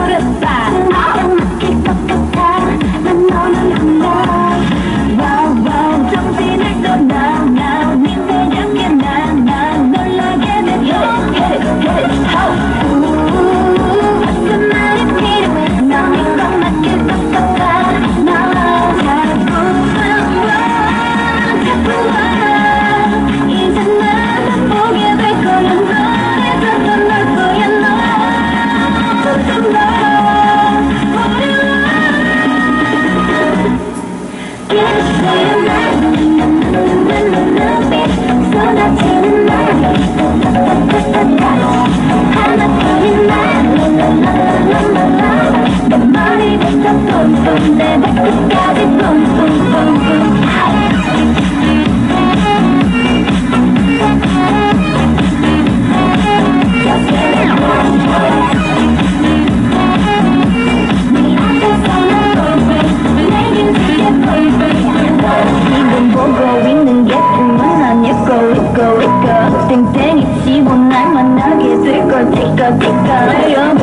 would have died. 걸까? 땡땡이 치고 날 만나게 될걸 티까 티까